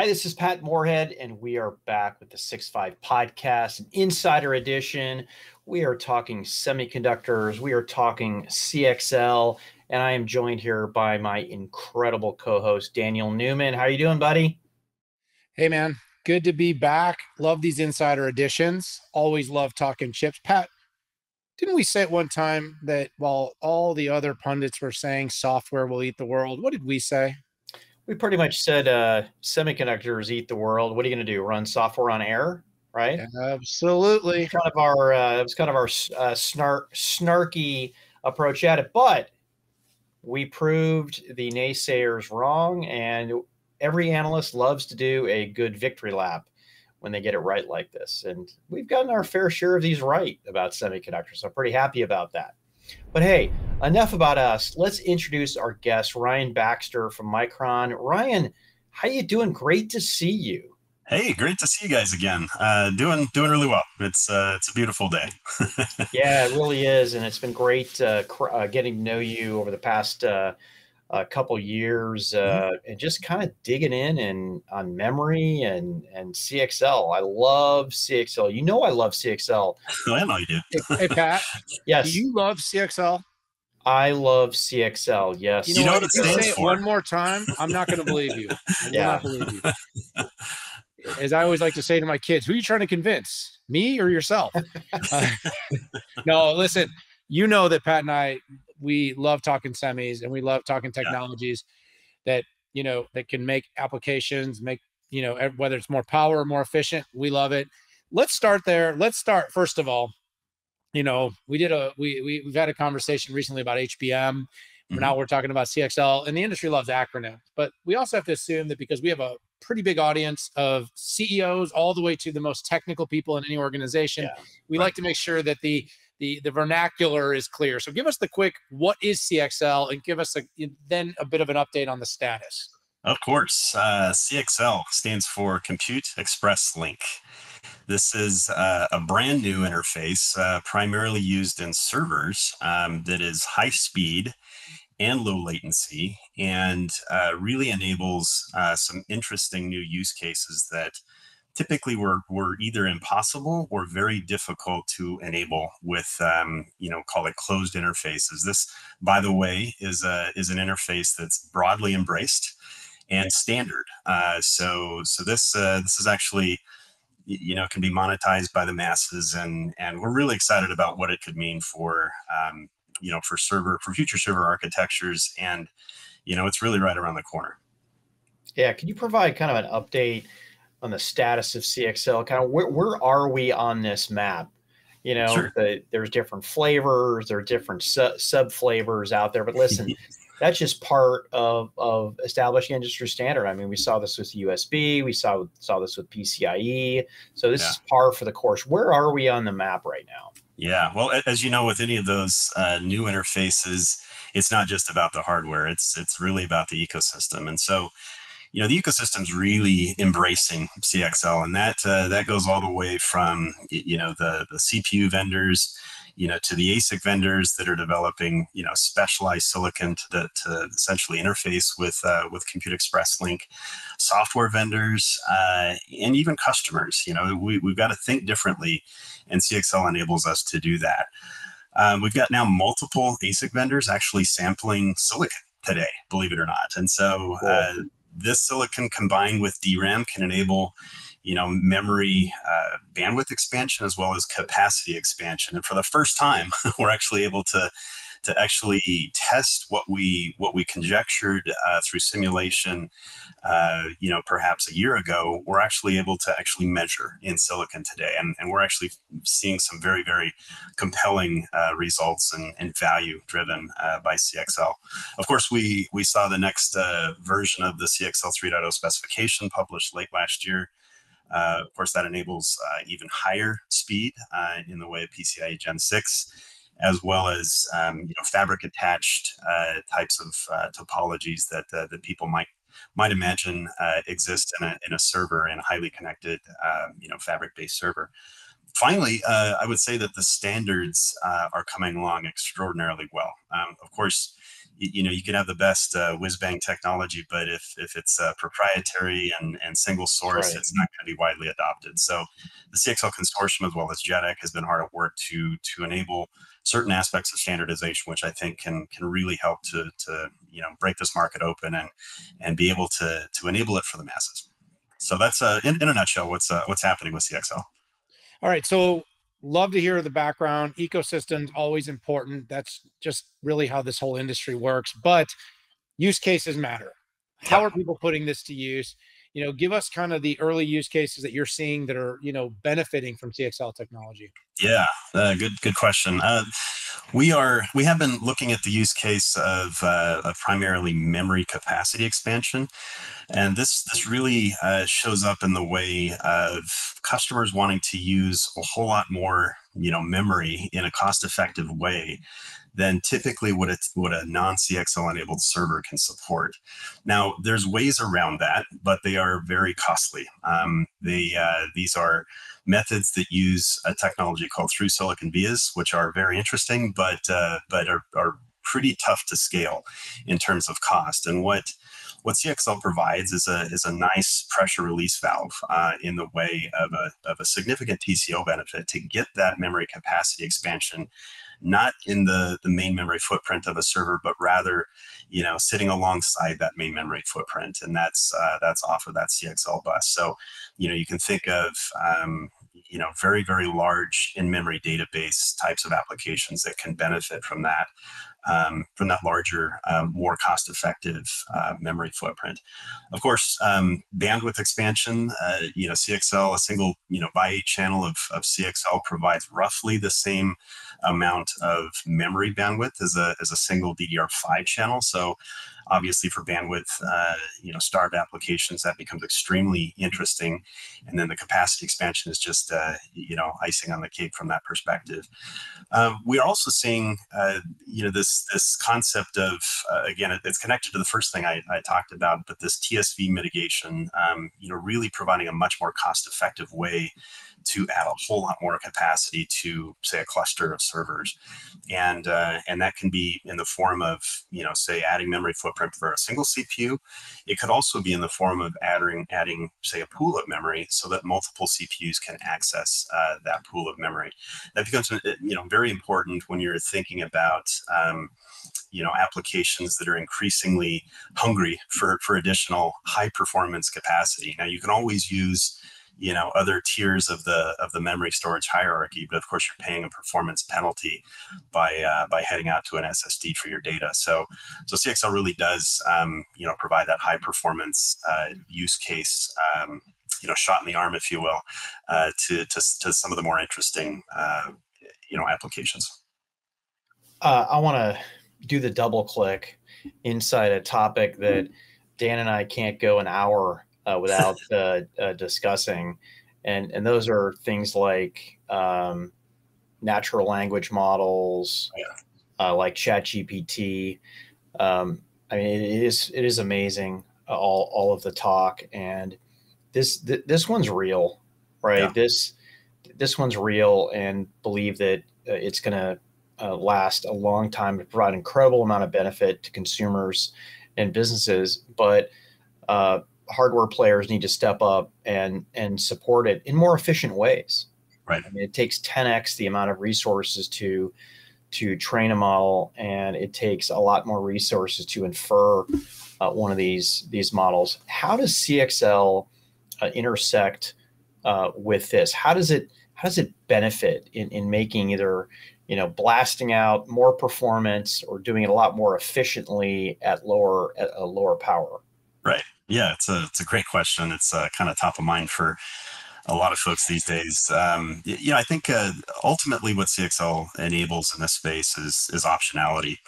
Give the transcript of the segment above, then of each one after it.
Hi, this is Pat Moorhead, and we are back with the Six Five Podcast, an insider edition. We are talking semiconductors, we are talking CXL, and I am joined here by my incredible co-host Daniel Newman. How are you doing, buddy? Hey, man. Good to be back. Love these insider editions. Always love talking chips. Pat, didn't we say at one time that while all the other pundits were saying software will eat the world, what did we say? We pretty much said uh, semiconductors eat the world. What are you going to do? Run software on air, right? Absolutely. It's kind of our uh, it was kind of our uh, snark snarky approach at it, but we proved the naysayers wrong, and every analyst loves to do a good victory lap when they get it right like this. And we've gotten our fair share of these right about semiconductors. So I'm pretty happy about that. But hey, enough about us. Let's introduce our guest, Ryan Baxter from Micron. Ryan, how you doing? Great to see you. Hey, great to see you guys again. Uh, doing doing really well. It's uh, it's a beautiful day. yeah, it really is, and it's been great uh, cr- uh, getting to know you over the past uh, a couple years mm-hmm. uh, and just kind of digging in and on memory and and CXL. I love CXL. You know I love CXL. Oh, I know you do. hey, hey, Pat. yes. Do you love CXL? I love CXL. Yes. You know, you know what? If you say it one more time, I'm not going to believe you. I will yeah. not believe you. As I always like to say to my kids, who are you trying to convince? Me or yourself? Uh, no, listen. You know that Pat and I we love talking semis and we love talking technologies yeah. that you know that can make applications make you know whether it's more power or more efficient we love it let's start there let's start first of all you know we did a we, we we've had a conversation recently about hbm mm-hmm. now we're talking about cxl and the industry loves acronyms but we also have to assume that because we have a pretty big audience of ceos all the way to the most technical people in any organization yeah, we right. like to make sure that the the the vernacular is clear. So give us the quick what is CXL and give us a, then a bit of an update on the status. Of course, uh, CXL stands for Compute Express Link. This is uh, a brand new interface, uh, primarily used in servers, um, that is high speed and low latency, and uh, really enables uh, some interesting new use cases that typically were, were either impossible or very difficult to enable with, um, you know, call it closed interfaces. This, by the way, is, a, is an interface that's broadly embraced and standard. Uh, so, so this, uh, this is actually, you know, can be monetized by the masses and, and we're really excited about what it could mean for, um, you know, for server, for future server architectures. And, you know, it's really right around the corner. Yeah. Can you provide kind of an update on the status of CXL. Kind of where, where are we on this map? You know, sure. the, there's different flavors, there are different su- sub flavors out there. But listen, that's just part of of establishing industry standard. I mean, we saw this with USB, we saw saw this with PCIe. So this yeah. is par for the course. Where are we on the map right now? Yeah, well, as you know, with any of those uh, new interfaces, it's not just about the hardware; it's it's really about the ecosystem. And so, you know the ecosystem's really embracing CXL, and that uh, that goes all the way from you know the the CPU vendors, you know, to the ASIC vendors that are developing you know specialized silicon to, to essentially interface with uh, with Compute Express Link, software vendors, uh, and even customers. You know, we we've got to think differently, and CXL enables us to do that. Um, we've got now multiple ASIC vendors actually sampling silicon today, believe it or not. And so uh, this silicon combined with DRAM can enable you know memory uh, bandwidth expansion as well as capacity expansion. And for the first time we're actually able to to actually test what we what we conjectured uh, through simulation, uh, you know, perhaps a year ago, we're actually able to actually measure in silicon today, and, and we're actually seeing some very very compelling uh, results and, and value driven uh, by CXL. Of course, we we saw the next uh, version of the CXL 3.0 specification published late last year. Uh, of course, that enables uh, even higher speed uh, in the way of PCIe Gen 6 as well as um, you know fabric attached uh, types of uh, topologies that uh, that people might might imagine uh, exist in a, in a server in a highly connected um, you know fabric based server. Finally, uh, I would say that the standards uh, are coming along extraordinarily well. Um, of course, you, you know you can have the best uh, whiz bang technology, but if if it's uh, proprietary and and single source, right. it's not going to be widely adopted. So the CXL consortium as well as JEDEC has been hard at work to to enable certain aspects of standardization, which I think can can really help to to you know break this market open and and be able to to enable it for the masses. So that's uh, in, in a nutshell what's uh, what's happening with CXL. All right, so love to hear the background. Ecosystems always important. That's just really how this whole industry works. But use cases matter. How are people putting this to use? You know, give us kind of the early use cases that you're seeing that are you know benefiting from CXL technology. Yeah, uh, good good question. Uh, we are we have been looking at the use case of, uh, of primarily memory capacity expansion, and this this really uh, shows up in the way of customers wanting to use a whole lot more you know memory in a cost effective way than typically what a, what a non-CXL enabled server can support. Now, there's ways around that, but they are very costly. Um, they uh, these are methods that use a technology called through silicon vias, which are very interesting, but uh, but are, are pretty tough to scale in terms of cost. And what what CXL provides is a is a nice pressure release valve uh, in the way of a of a significant TCO benefit to get that memory capacity expansion not in the, the main memory footprint of a server, but rather, you know, sitting alongside that main memory footprint. And that's, uh, that's off of that CXL bus. So, you know, you can think of, um, you know, very, very large in-memory database types of applications that can benefit from that um, from that larger, um, more cost-effective uh, memory footprint. Of course, um, bandwidth expansion. Uh, you know, CXL, a single you know by 8 channel of, of CXL provides roughly the same amount of memory bandwidth as a as a single DDR5 channel. So obviously for bandwidth, uh, you know, starved applications, that becomes extremely interesting. And then the capacity expansion is just, uh, you know, icing on the cake from that perspective. Um, we are also seeing, uh, you know, this this concept of, uh, again, it, it's connected to the first thing I, I talked about, but this TSV mitigation, um, you know, really providing a much more cost-effective way to add a whole lot more capacity to say a cluster of servers. And uh, and that can be in the form of you know say adding memory footprint for a single cpu it could also be in the form of adding adding say a pool of memory so that multiple cpus can access uh, that pool of memory. That becomes uh, you know very important when you're thinking about um, you know applications that are increasingly hungry for for additional high performance capacity. Now you can always use you know other tiers of the of the memory storage hierarchy but of course you're paying a performance penalty by uh, by heading out to an ssd for your data. So so cxl really does um, you know provide that high performance uh, use case um, you know shot in the arm if you will uh, to, to to some of the more interesting uh, you know applications. Uh, i want to do the double click inside a topic that dan and i can't go an hour uh, without uh, uh, discussing, and and those are things like um, natural language models, yeah. Uh, like ChatGPT. Um, I mean, it is it is amazing uh, all all of the talk, and this th- this one's real, right? Yeah. This this one's real, and believe that uh, it's going to uh, last a long time to provide incredible amount of benefit to consumers and businesses. But uh, hardware players need to step up and and support it in more efficient ways. Right. I mean, it takes 10x the amount of resources to to train a model, and it takes a lot more resources to infer uh, one of these these models. How does CXL uh, intersect uh, with this? How does it how does it benefit in, in making either you know blasting out more performance or doing it a lot more efficiently at lower at a lower power? Right. Yeah, it's a it's a great question. It's uh, kind of top of mind for a lot of folks these days. Um, yeah, I think uh, ultimately what CXL enables in this space is is optionality.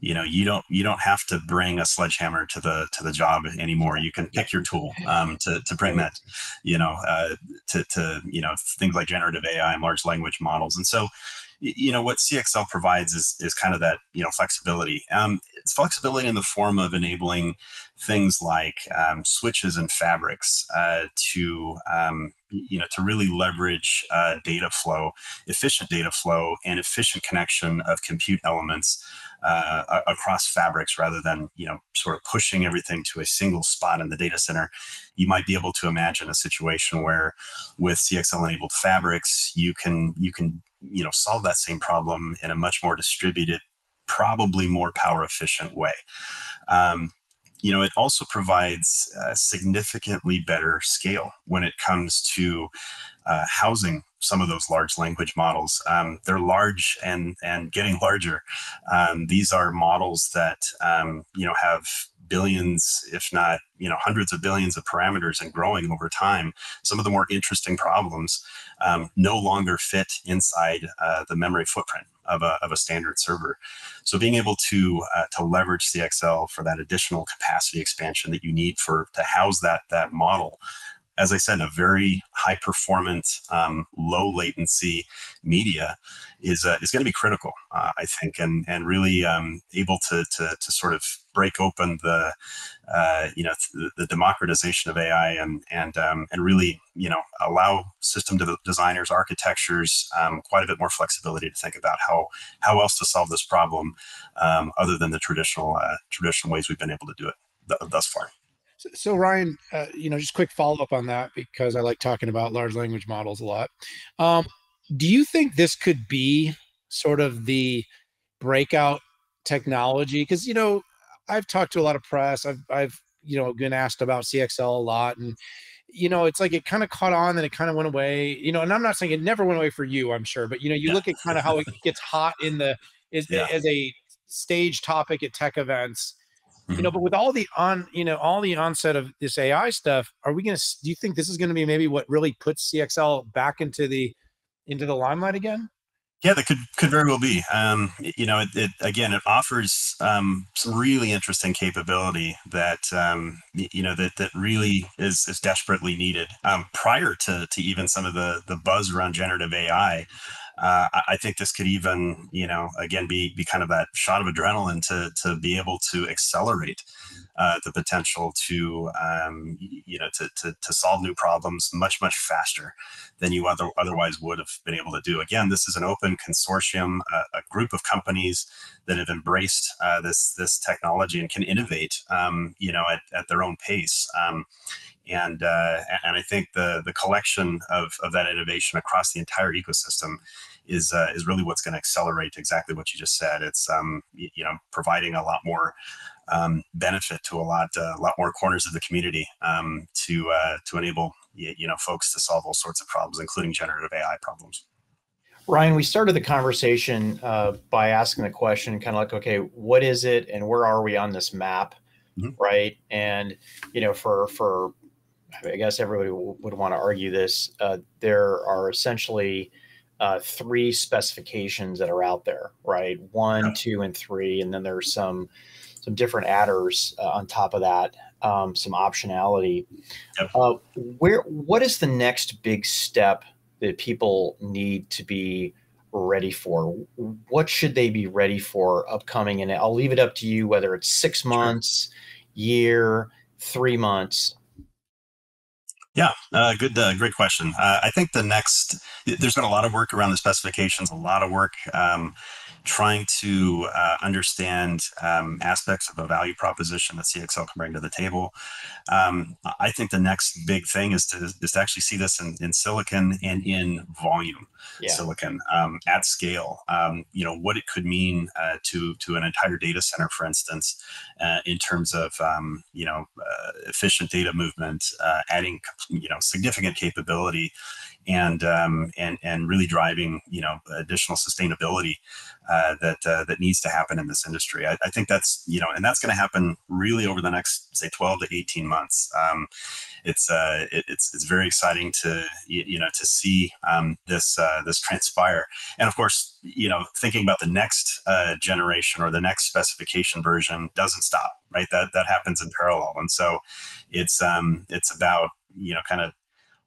You know, you don't you don't have to bring a sledgehammer to the to the job anymore. You can pick your tool um, to to bring that. You know, uh, to to you know things like generative AI and large language models, and so you know what CXL provides is is kind of that you know flexibility. Um, it's flexibility in the form of enabling things like um, switches and fabrics uh, to um, you know to really leverage uh, data flow, efficient data flow, and efficient connection of compute elements uh, across fabrics rather than you know sort of pushing everything to a single spot in the data center you might be able to imagine a situation where with cxl enabled fabrics you can you can you know solve that same problem in a much more distributed probably more power efficient way um, you know, it also provides significantly better scale when it comes to uh, housing some of those large language models. Um, they're large and and getting larger. Um, these are models that um, you know have billions, if not you know hundreds of billions of parameters and growing over time. Some of the more interesting problems um, no longer fit inside uh, the memory footprint of a, of a standard server. So being able to uh, to leverage CXL for that additional capacity expansion that you need for to house that that model as I said, a very high performance, um, low latency media is uh, is going to be critical, uh, I think, and and really um, able to, to to sort of break open the uh, you know the, the, democratization of AI and and um, and really you know allow system de- designers, architectures um, quite a bit more flexibility to think about how how else to solve this problem um, other than the traditional uh, traditional ways we've been able to do it th- thus far. So, so Ryan, uh, you know, just quick follow up on that because I like talking about large language models a lot. Um, do you think this could be sort of the breakout technology? Because you know, I've talked to a lot of press. I've I've you know been asked about CXL a lot, and you know, it's like it kind of caught on, and it kind of went away. You know, and I'm not saying it never went away for you, I'm sure, but you know, you yeah. look at kind of how it gets hot in the is yeah. as a stage topic at tech events Mm-hmm. You know, but with all the on, you know, all the onset of this AI stuff, are we going to? Do you think this is going to be maybe what really puts CXL back into the into the limelight again? Yeah, that could could very well be. Um, you know, it, it, again, it offers um, some really interesting capability that um, you know that that really is is desperately needed. Um, prior to to even some of the the buzz around generative AI, uh, I think this could even, you know, again, be be kind of that shot of adrenaline to to be able to accelerate uh, the potential to, um, you know, to, to to solve new problems much much faster than you other, otherwise would have been able to do. Again, this is an open consortium, a, a group of companies that have embraced uh, this this technology and can innovate, um, you know, at, at their own pace. Um, and uh, and I think the the collection of, of that innovation across the entire ecosystem is uh, is really what's going to accelerate exactly what you just said. It's um, you know providing a lot more um, benefit to a lot uh, a lot more corners of the community um, to uh, to enable you know folks to solve all sorts of problems, including generative AI problems. Ryan, we started the conversation uh, by asking the question, kind of like, okay, what is it, and where are we on this map, mm-hmm. right? And you know, for for I guess everybody would want to argue this. Uh, there are essentially uh, three specifications that are out there, right? One, two, and three, and then there's some some different adders uh, on top of that, um, some optionality. Yep. Uh, where what is the next big step that people need to be ready for? What should they be ready for upcoming? And I'll leave it up to you whether it's six months, year, three months. Yeah, uh, good, uh, great question. Uh, I think the next, there's been a lot of work around the specifications, a lot of work um, trying to uh, understand um, aspects of a value proposition that CXL can bring to the table. Um, I think the next big thing is to, is to actually see this in, in silicon and in volume yeah. silicon um, at scale. Um, you know what it could mean uh, to to an entire data center, for instance, uh, in terms of um, you know uh, efficient data movement, uh, adding you know significant capability and um, and and really driving you know additional sustainability uh, that uh, that needs to happen in this industry. I, I think that's you know, and that's going to happen really over the next say 12 to 18 months. Um, it's uh, it, it's it's very exciting to you, know to see um, this uh, this transpire, and of course you know thinking about the next uh, generation or the next specification version doesn't stop right that that happens in parallel and so it's um it's about you know kind of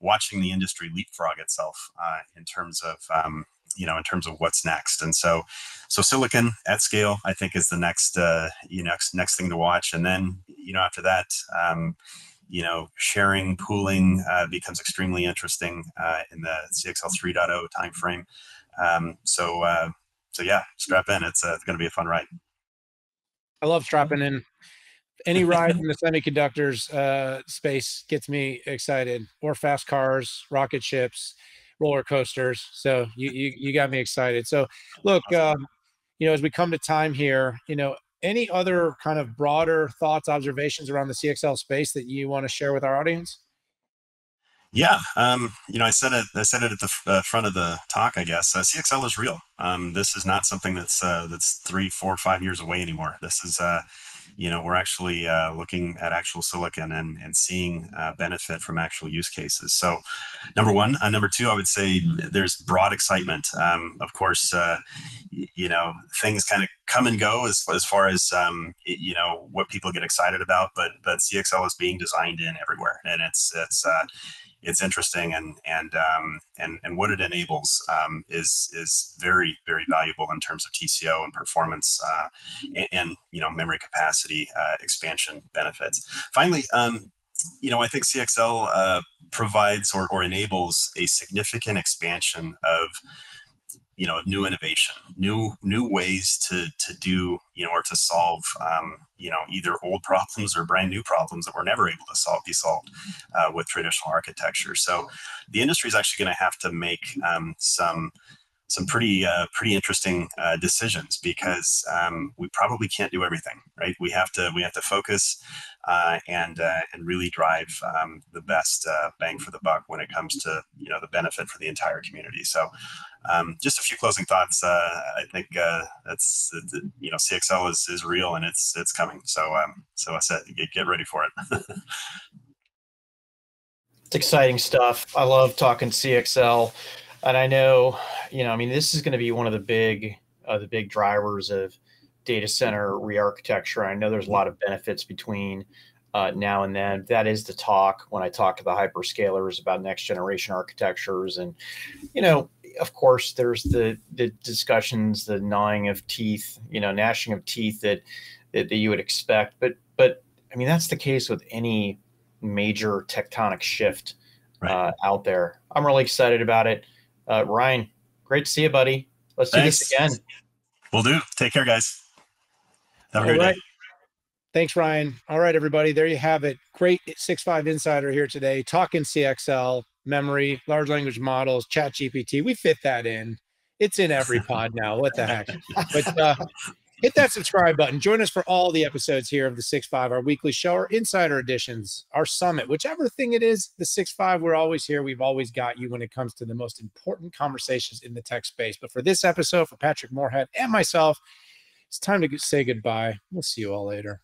watching the industry leapfrog itself uh, in terms of um, you know in terms of what's next. And so so silicon at scale i think is the next uh, you know next next thing to watch. And then you know after that um, you know sharing pooling uh, becomes extremely interesting uh, in the cxl 3.0 timeframe. Um, so uh, so yeah strap in. It's, uh, it's going to be a fun ride. I love strapping in. Any ride in the semiconductors uh, space gets me excited, or fast cars, rocket ships, roller coasters. So you you, you got me excited. So look, um, you know, as we come to time here, you know, any other kind of broader thoughts, observations around the CXL space that you want to share with our audience? Yeah, um, you know, I said it. I said it at the uh, front of the talk. I guess uh, CXL is real. Um, this is not something that's uh, that's three, four, five years away anymore. This is uh, you know we're actually uh, looking at actual silicon and and seeing uh, benefit from actual use cases. So number one uh, number two i would say there's broad excitement. Um, of course uh, you know things kind of come and go as, as far as um, you know what people get excited about but but cxl is being designed in everywhere. And it's it's uh, it's interesting and and um, and and what it enables um, is is very very valuable in terms of TCO and performance uh, and, and, you know memory capacity uh, expansion benefits. Finally, um, you know I think CXL uh, provides or, or enables a significant expansion of you know new innovation new new ways to to do you know or to solve um, you know either old problems or brand new problems that were never able to solve be solved uh, with traditional architecture. So the industry is actually going to have to make um, some some pretty uh, pretty interesting uh, decisions because um, we probably can't do everything right we have to we have to focus uh, and uh, and really drive um, the best uh, bang for the buck when it comes to you know the benefit for the entire community so um, just a few closing thoughts. Uh, I think that's you know CXL is, is real and it's it's coming. So um, so I said get, get ready for it. it's exciting stuff. I love talking CXL, and I know you know I mean this is going to be one of the big uh, the big drivers of data center re-architecture. I know there's a lot of benefits between uh, now and then. That is the talk when I talk to the hyperscalers about next generation architectures, and you know of course, there's the the discussions, the gnawing of teeth, you know, gnashing of teeth that, that that, you would expect. But but I mean, that's the case with any major tectonic shift right. uh, out there. I'm really excited about it. Uh, Ryan, great to see you, buddy. Let's Thanks. do this again. We'll do. Take care, guys. Have a great right. day. Thanks, Ryan. All right, everybody. There you have it. Great six five insider here today, talking CXL memory, large language models, chat GPT. We fit that in. It's in every pod now. What the heck? But uh, hit that subscribe button. Join us for all the episodes here of the Six Five, our weekly show, our insider editions, our summit, whichever thing it is, the Six Five, we're always here. We've always got you when it comes to the most important conversations in the tech space. But for this episode, for Patrick Moorhead and myself, it's time to say goodbye. We'll see you all later.